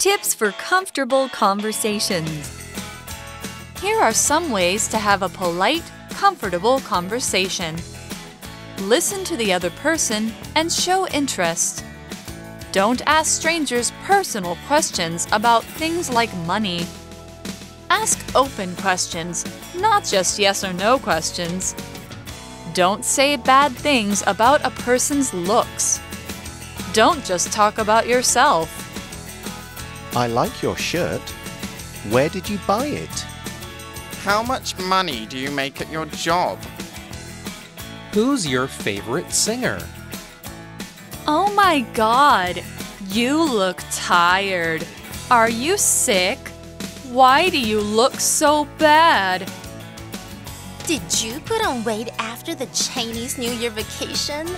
Tips for comfortable conversations. Here are some ways to have a polite, comfortable conversation. Listen to the other person and show interest. Don't ask strangers personal questions about things like money. Ask open questions, not just yes or no questions. Don't say bad things about a person's looks. Don't just talk about yourself. I like your shirt. Where did you buy it? How much money do you make at your job? Who's your favorite singer? Oh my god, you look tired. Are you sick? Why do you look so bad? Did you put on weight after the Chinese New Year vacation?